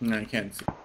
No, I can't see.